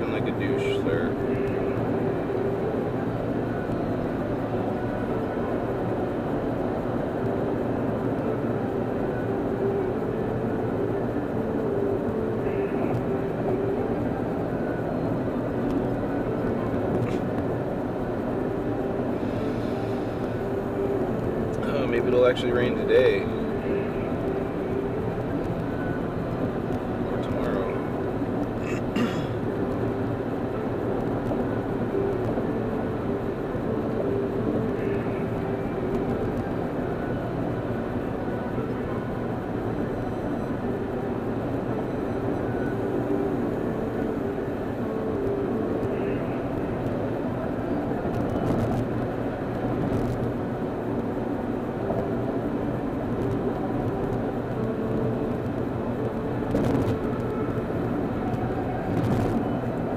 driving like a douche, sir. Oh, maybe it'll actually rain today. Or tomorrow.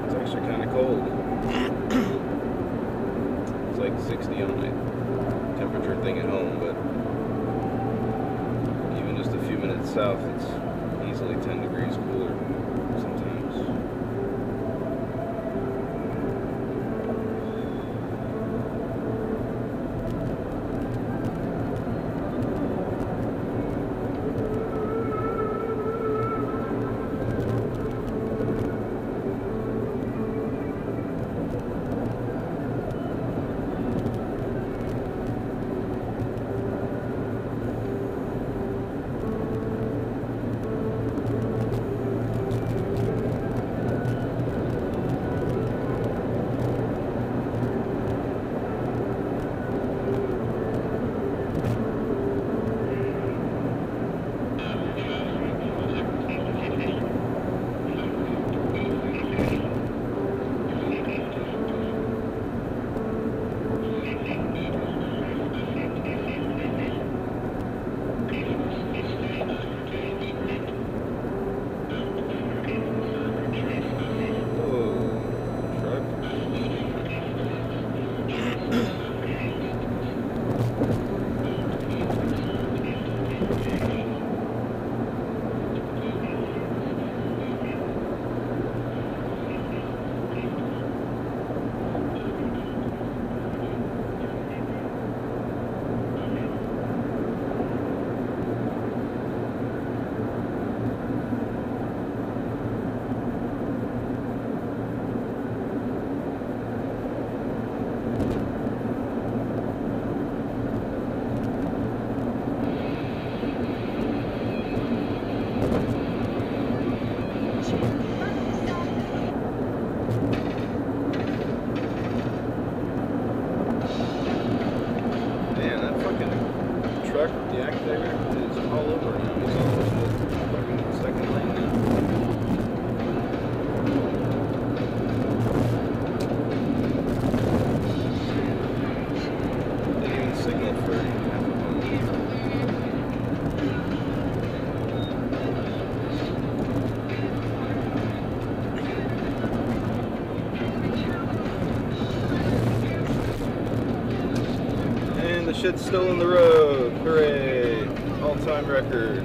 It's actually kind of cold. it's like 60 on my temperature thing at home, but even just a few minutes south, it's easily 10 degrees cooler shit's still in the road. Hooray! All time record.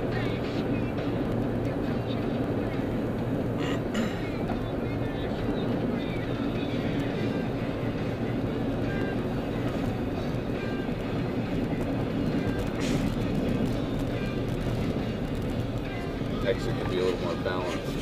Exit can be a little more balanced.